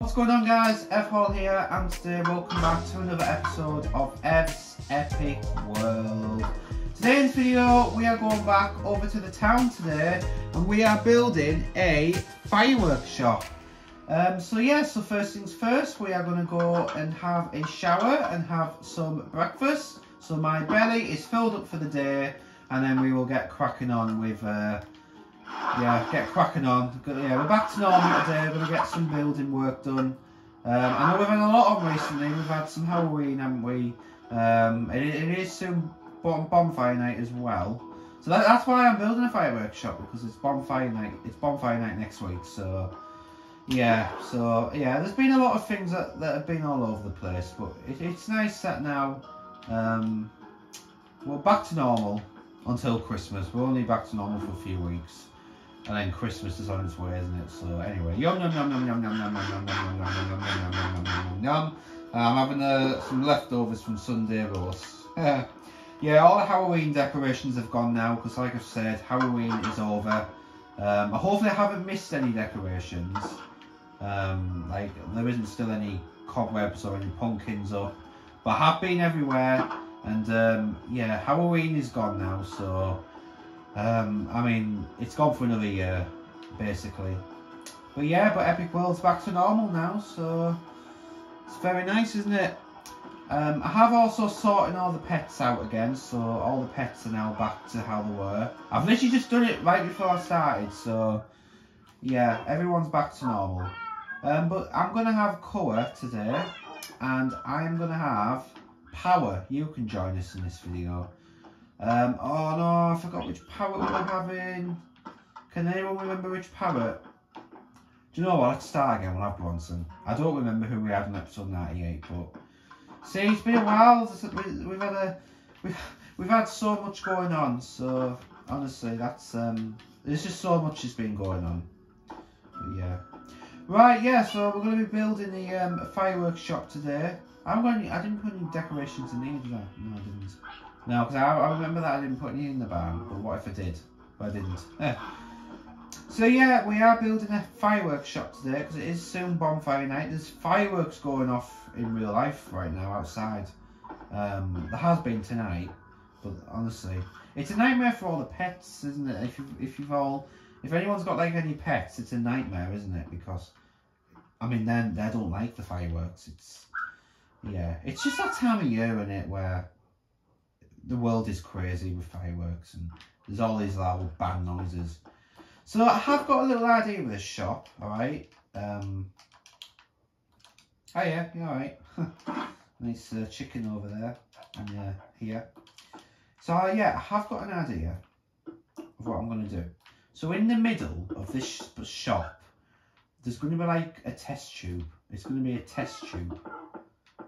What's going on guys, Ev Hall here and today welcome back to another episode of Ev's Epic World. Today in this video we are going back over to the town today and we are building a fireworks shop. Um, so yeah, so first things first, we are going to go and have a shower and have some breakfast. So my belly is filled up for the day and then we will get cracking on with uh, yeah, get cracking on. Yeah, we're back to normal today. We're gonna get some building work done. Um, I know we've had a lot of recently. We've had some Halloween, haven't we? Um, it, it is soon bonfire night as well. So that, that's why I'm building a fireworks shop because it's bonfire night. It's bonfire night next week. So yeah, so yeah, there's been a lot of things that, that have been all over the place, but it, it's nice that now um, we're back to normal until Christmas. We're only back to normal for a few weeks. And then Christmas is on its way, isn't it? So anyway, yum yum yum yum yum yum yum yum yum yum yum yum yum yum yum yum. I'm having uh, some leftovers from Sunday roast. yeah, all the Halloween decorations have gone now because, like I've said, Halloween is over. Um, hopefully, I haven't missed any decorations. Um, like there isn't still any cobwebs or any pumpkins up, but I have been everywhere. And um, yeah, Halloween is gone now, so um, I mean, it's gone for another year, basically. But yeah, but Epic World's back to normal now, so it's very nice, isn't it? Um, I have also sorted all the pets out again, so all the pets are now back to how they were. I've literally just done it right before I started, so yeah, everyone's back to normal. Um, but I'm going to have Koa today, and I'm going to have Power. You can join us in this video. Um, oh no, I forgot which parrot we were having. Can anyone remember which parrot? Do you know what? Let's start again. We'll have Bronson. I don't remember who we had in episode 98, but see, it's been a while. We've had a we've we've had so much going on. So honestly, that's um, there's just so much has been going on. But yeah. Right, yeah. So we're going to be building the um, fireworks shop today. I'm going. I didn't put any decorations in here, did I? No, I didn't. No, because I, I, remember that I didn't put any in the barn, but what if I did? I didn't. Eh. So yeah, we are building a fireworks shop today because it is soon bonfire night. There's fireworks going off in real life right now outside. Um, there has been tonight, but honestly, it's a nightmare for all the pets, isn't it? If you if you've all if anyone's got like any pets, it's a nightmare, isn't it? Because I mean, then they, they don't like the fireworks. It's yeah, it's just that time of year in it where the world is crazy with fireworks and there's all these loud band noises. So I have got a little idea with this shop, alright. Um, oh yeah, you alright. nice uh, chicken over there and uh, here. So uh, yeah, I have got an idea of what I'm going to do. So in the middle of this shop, there's going to be like a test tube. It's going to be a test tube.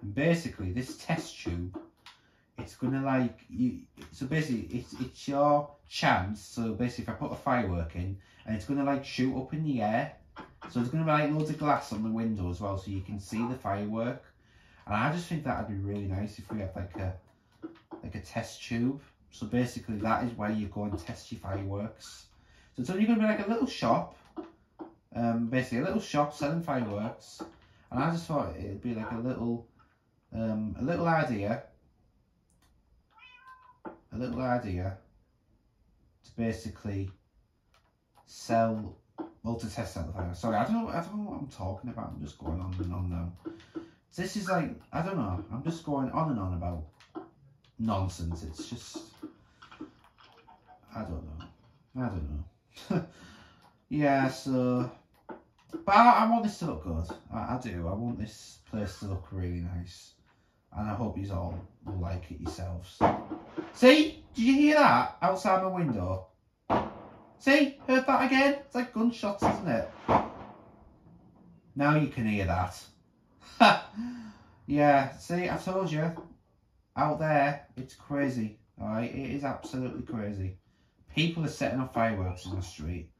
And basically this test tube it's gonna like you so basically it's it's your chance. So basically if I put a firework in and it's gonna like shoot up in the air so there's gonna be like loads of glass on the window as well so you can see the firework. And I just think that'd be really nice if we had like a like a test tube. So basically that is where you go and test your fireworks. So it's only gonna be like a little shop. Um basically a little shop selling fireworks. And I just thought it'd be like a little um a little idea a little idea to basically sell well to test out the. Sorry, I don't know I don't know what I'm talking about. I'm just going on and on now. This is like I don't know, I'm just going on and on about nonsense. It's just I don't know. I don't know. yeah, so but I, I, want this to look good. I, I do. I want this place to look really nice. And I hope you all will like it yourselves. See? Did you hear that outside my window? See? Heard that again? It's like gunshots, isn't it? Now you can hear that. yeah, see, I told you. Out there, it's crazy. Alright, it is absolutely crazy. People are setting off fireworks in the street.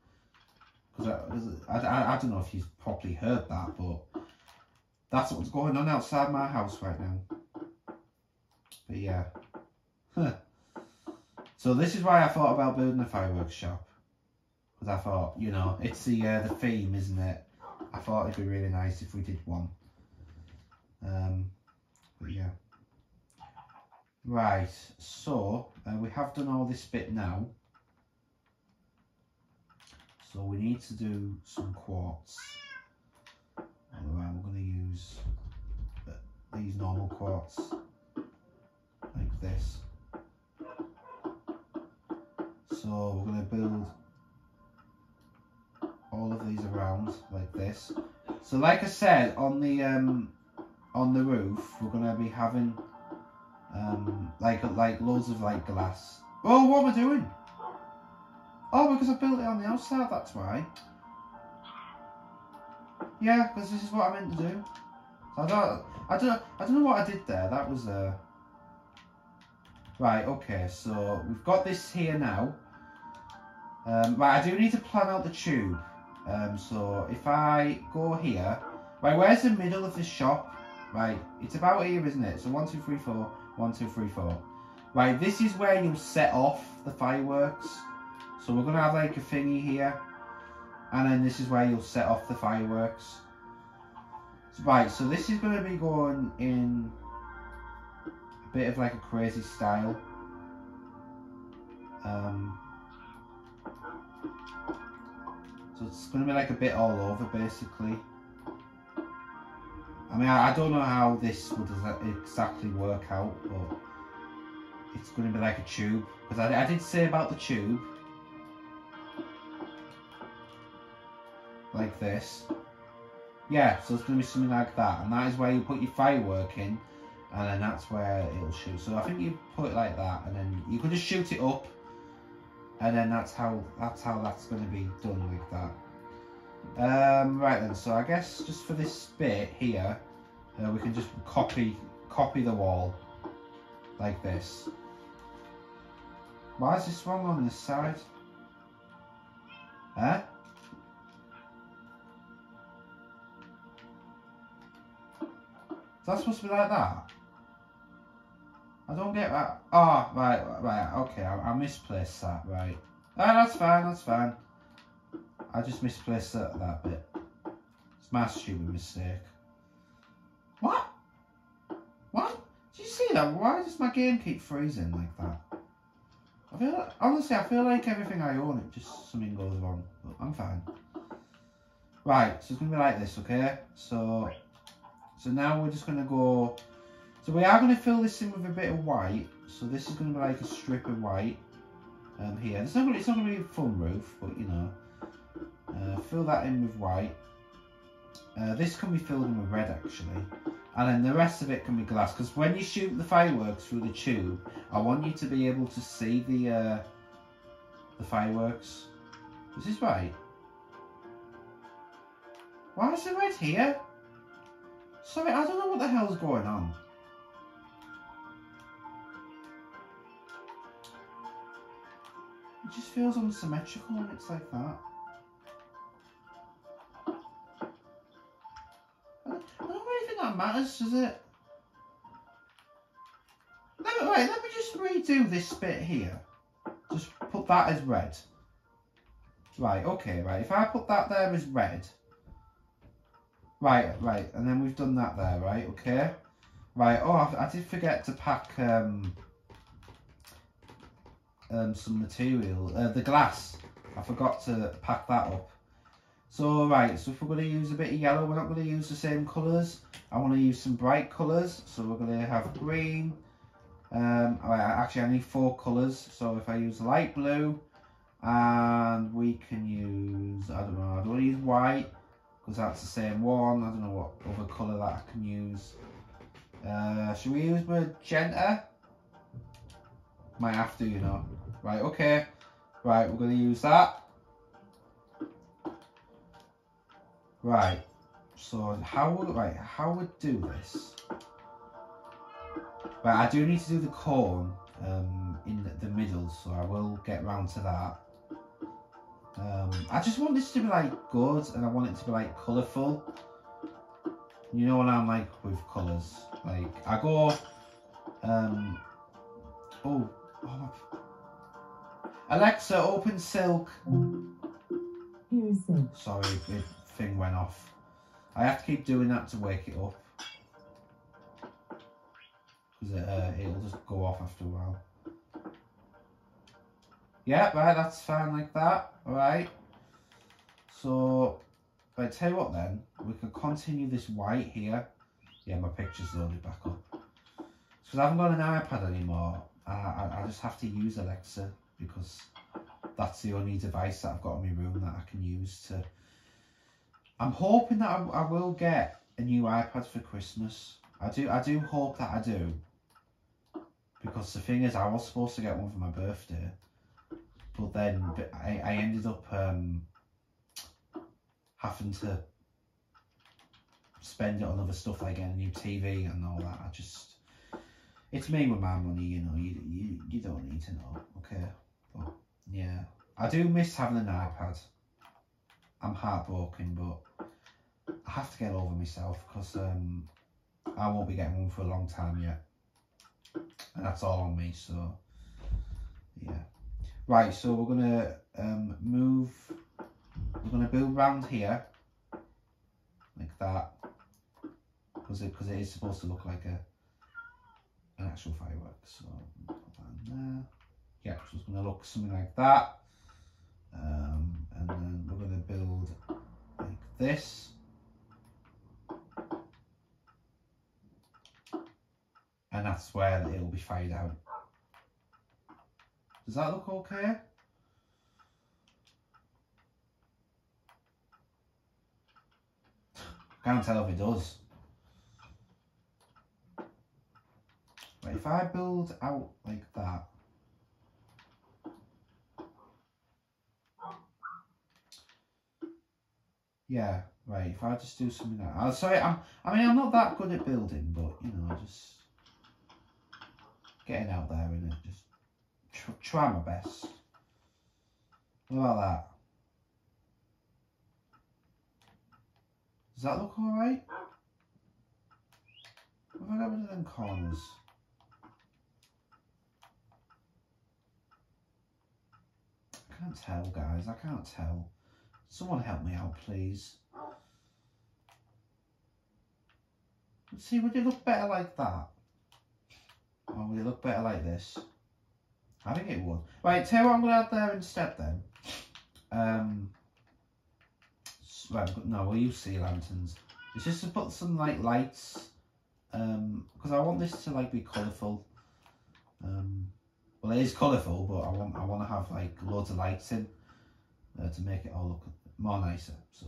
Because I, I, I don't know if you've probably heard that, but that's what's going on outside my house right now. But yeah. So this is why I thought about building a fireworks shop. Because I thought, you know, it's the uh, the theme, isn't it? I thought it'd be really nice if we did one. Um, but yeah. Right, so uh, we have done all this bit now. So we need to do some quartz. Alright, we're going to use uh, these normal quartz, like this. So we're going to build all of these around like this. So like I said, on the um, on the roof, we're going to be having um, like like loads of like glass. Oh, what am I doing? Oh, because I built it on the outside, that's why. Yeah, because this is what I meant to do. I don't, I don't, I don't know what I did there. That was uh. Right. Okay. So we've got this here now. Um, right. I do need to plan out the tube. Um, so if I go here, right, where's the middle of the shop? Right, it's about here, isn't it? So one, two, three, four. One, two, three, four. Right, this is where you'll set off the fireworks. So we're gonna have like a thingy here, and then this is where you'll set off the fireworks. Right, so this is gonna be going in a bit of like a crazy style. Um, so it's gonna be like a bit all over basically. I mean, I, I don't know how this would exactly work out, but it's going to be like a tube. Because I, I did say about the tube, like this. Yeah, so it's going to be something like that. And that is where you put your firework in, and then that's where it'll shoot. So I think you put it like that, and then you can just shoot it up, and then that's how that's how that's going to be done like that. Um, right then, so I guess just for this bit here, uh, we can just copy copy the wall like this. Why is this wrong on this side? Huh? Is that supposed to be like that? I don't get that. Oh, right, right, okay, I, I misplaced that, right. Ah, that's fine, that's fine. I just misplaced that, that bit. It's my stupid mistake. What? What? Did you see that? Why does my game keep freezing like that? I feel like, honestly, I feel like everything I own, it just something goes wrong. But I'm fine. Right, so it's gonna be like this, okay? So, so now we're just gonna go. So we are gonna fill this in with a bit of white. So this is gonna be like a strip of white um, here. It's not it's not gonna be a full roof, but you know. Uh, fill that in with white. Uh, this can be filled in with red actually. And then the rest of it can be glass. Because when you shoot the fireworks through the tube, I want you to be able to see the uh, the fireworks. This is this right? Why is it red here? Sorry, I don't know what the hell's going on. It just feels unsymmetrical when it's like that. I don't really think that matters, does it? Let me, wait, let me just redo this bit here. Just put that as red. Right, okay, right. If I put that there as red. Right, right. And then we've done that there, right? Okay. Right, oh, I, I did forget to pack um, um, some material. Uh, the glass. I forgot to pack that up. So, right, so if we're going to use a bit of yellow, we're not going to use the same colours. I want to use some bright colours. So we're going to have green. Um, right, actually, I need four colours. So if I use light blue, and we can use, I don't know, I don't use white, because that's the same one. I don't know what other colour that I can use. Uh, should we use magenta? Might have to, you know. Right, okay. Right, we're going to use that. Right. So how would right how would do this? Right, I do need to do the corn um, in the middle, so I will get round to that. Um, I just want this to be like good, and I want it to be like colourful. You know what I'm like with colours. Like I go, um, oh, oh Alexa, open silk. Here is silk. Sorry, the thing went off. I have to keep doing that to wake it up. Because it, uh, it'll just go off after a while. Yeah, right, that's fine like that. Alright. So, I tell you what then. We can continue this white here. Yeah, my picture's loaded back up. Because I haven't got an iPad anymore. I, I, just have to use Alexa because that's the only device that I've got in my room that I can use to... I'm hoping that I, I will get a new iPad for Christmas. I do I do hope that I do. Because the thing is, I was supposed to get one for my birthday. But then I, I ended up um, having to spend it on other stuff like getting a new TV and all that. I just... It's me with my money, you know. You, you, don't need to know, okay? But, yeah. I do miss having an iPad. I'm heartbroken, but I have to get over myself because um, I won't be getting one for a long time yet. And that's all on me, so yeah. Right, so we're to um, move, we're to build round here, like that, because it, cause it is supposed to look like a an actual firework. So there. Yeah, so it's going to look something like that. Um, and then we're going to build like this. And that's where it'll be fired out. Does that look okay? Can't tell if it does. If I build out like that, Yeah, right. If I just do something like that. Sorry, I'm, I mean, I'm not that good at building, but, you know, just getting out there and just tr try my best. What about that? Does that look alright? What have I got rid of them corners? I can't tell, guys. I can't tell. Someone help me out, please. See, would it look better like that? Or would it look better like this? I think it would. Right, tell you what I'm going to add there instead then. Um, right, no, we'll use sea lanterns. It's just to put some like lights. Um, because I want this to like be colourful. Um, well, it is colourful, but I want I want to have like loads of lights in uh, to make it all look more nicer. So,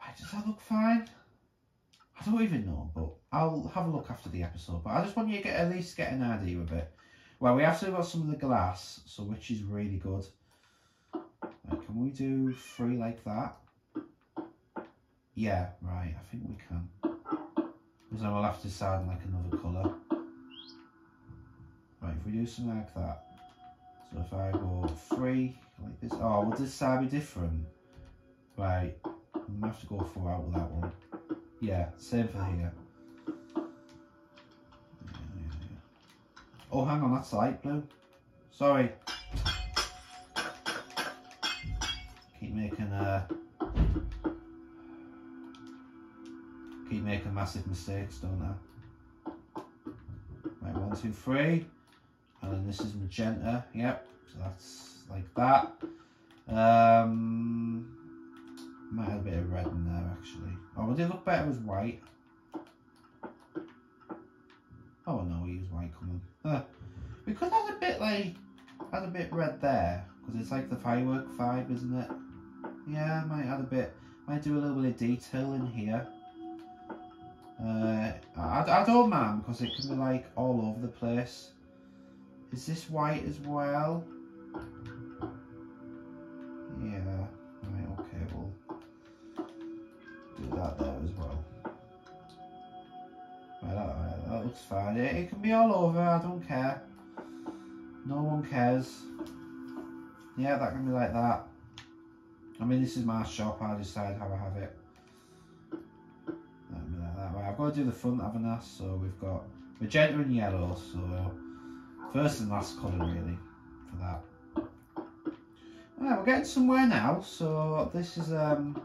right, does that look fine? I don't even know, but I'll have a look after the episode. But I just want you to get at least get an idea of it. Well, we have got some of the glass, so which is really good. Right, can we do three like that? Yeah, right, I think we can. Because then we'll have to decide like another colour. Right, if we do something like that. So if I go three, like this. Oh, will this side be different? Right, I'm to have to go four out with that one. Yeah, same for here. Oh, hang on, that's light blue. Sorry. Keep making uh keep making massive mistakes, don't I? Right, one, two, three. And then this is magenta, yep. So that's like that. Um might have a bit of red in there actually. Oh, would it look better with white? Oh no, we use white coming. Huh. We could have a bit like, add a bit red there, because it's like the firework vibe, isn't it? Yeah, might add a bit, might do a little bit of detail in here. Uh, I, I don't mind, because it can be like all over the place. Is this white as well? Yeah, right, okay, we'll do that there as well. Right, that, that looks fine. It, it can be all over, I don't care. No one cares. Yeah, that can be like that. I mean, this is my shop, I'll decide how I have it. That can be like that. Right, I've got to do the front, haven't I? So we've got magenta and yellow, so first and last colour really for that. Right, we're getting somewhere now. So this is um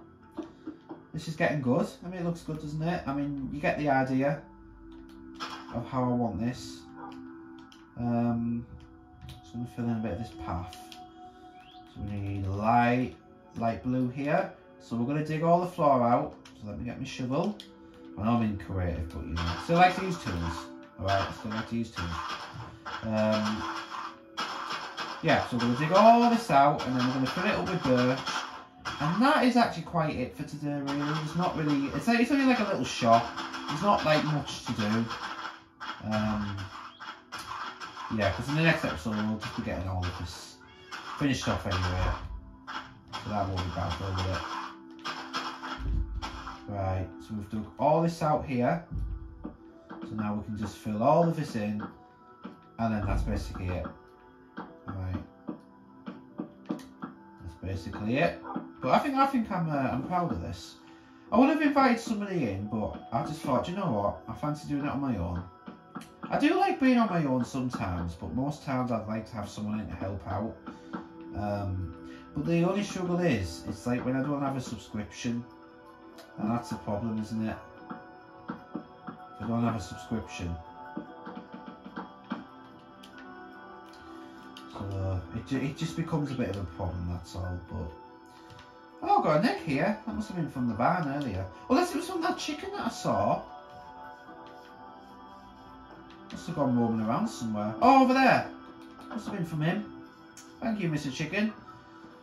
this is getting good. I mean, it looks good, doesn't it? I mean, you get the idea of how I want this. Um, so I'm to fill in a bit of this path. So we need light, light blue here. So we're going to dig all the floor out. So let me get my shovel. I know I'm in creative, but you know, still like to use tools. Alright, still like to use tools. Um, yeah, so we're going to dig all this out and then we're going to fill it up with dirt. And that is actually quite it for today, really. There's not really, it's, it's only like a little shop. There's not like much to do. Um, yeah, because in the next episode we'll just be getting all of this finished off anyway. So that won't be bad for it. Right, so we've dug all this out here. So now we can just fill all of this in and then that's basically it. Right. That's basically it. But I think I think I'm uh, I'm proud of this. I would have invited somebody in, but I just thought, you know what? I fancy doing it on my own. I do like being on my own sometimes, but most times I'd like to have someone in to help out. Um, but the only struggle is, it's like when I don't have a subscription, and that's a problem, isn't it? If I don't have a subscription. It, it just becomes a bit of a problem, that's all. But Oh, I've got an egg here. That must have been from the barn earlier. Unless it was from that chicken that I saw. Must have gone roaming around somewhere. Oh, over there. Must have been from him. Thank you, Mr. Chicken.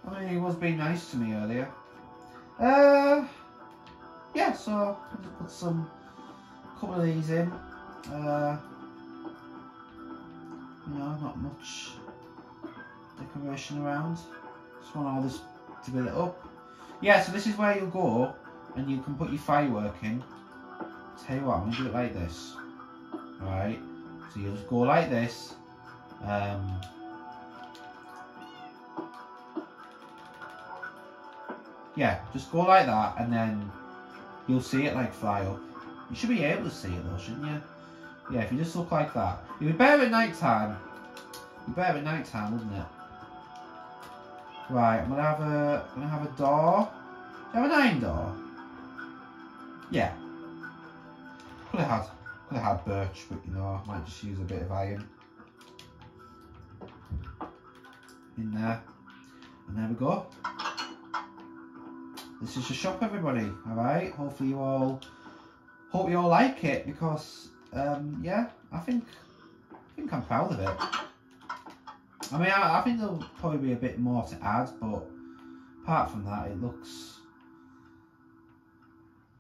I mean, he was being nice to me earlier. Uh, yeah, so I'll put some, a couple of these in. Uh, know, not much decoration around. Just want all this to be lit up. Yeah, so this is where you'll go and you can put your firework in. Tell you what, I'm to do it like this. Alright, so you'll just go like this. Um, yeah, just go like that and then you'll see it like fly up. You should be able to see it though, shouldn't you? Yeah, if you just look like that. It'd be better at night time. It'd be better at night time, wouldn't it? Right, I'm gonna have a I'm gonna have a door. Do you have an iron door? Yeah. Could have had could have had birch, but you know, I might just use a bit of iron. In there. And there we go. This is your shop everybody, alright? Hopefully you all hope you all like it because um yeah, I think I think I'm proud of it. I mean, I, I, think there'll probably be a bit more to add, but apart from that, it looks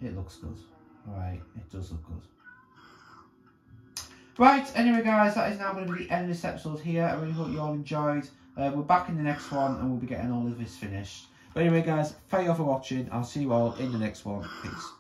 it looks good. Right, it does look good. Right, anyway, guys, that is now going to be the end of this episode here. I really hope you all enjoyed. Uh, we're back in the next one, and we'll be getting all of this finished. But anyway, guys, thank you all for watching. I'll see you all in the next one. Peace.